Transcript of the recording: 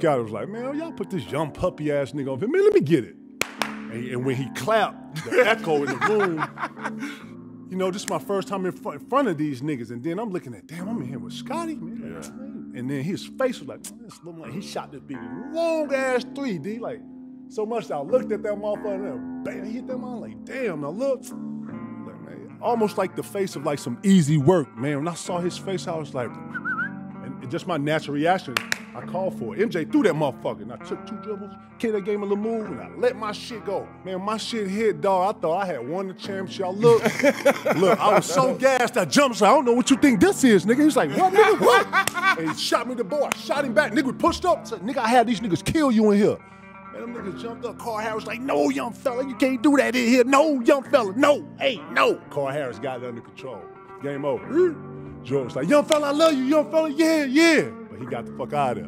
Scott was like, man, y'all put this young puppy ass nigga on here. Man, let me get it. And, and when he clapped, the echo in the room, you know, this is my first time in front, in front of these niggas. And then I'm looking at, damn, I'm in here with Scottie, man. Yeah. And then his face was like, this man, he shot this big long ass 3D, like so much that I looked at that motherfucker and bam, he hit that motherfucker. Like, damn, now look. Like, man, almost like the face of like some easy work, man. When I saw his face, I was like, and just my natural reaction, I called for it. MJ threw that motherfucker, and I took two dribbles, kid that game a little move, and I let my shit go. Man, my shit hit, dog. I thought I had won the championship. I look, look, I was so gassed, I jumped. So I don't know what you think this is, nigga. He's like, what, nigga, what? and he shot me the ball. I shot him back. Nigga pushed up. Said, nigga, I had these niggas kill you in here. Man, them niggas jumped up. Carl Harris like, no, young fella, you can't do that in here. No, young fella, no, hey, no. Carl Harris got it under control. Game over. George like, young fella, I love you, young fella, yeah, yeah. But he got the fuck out of there.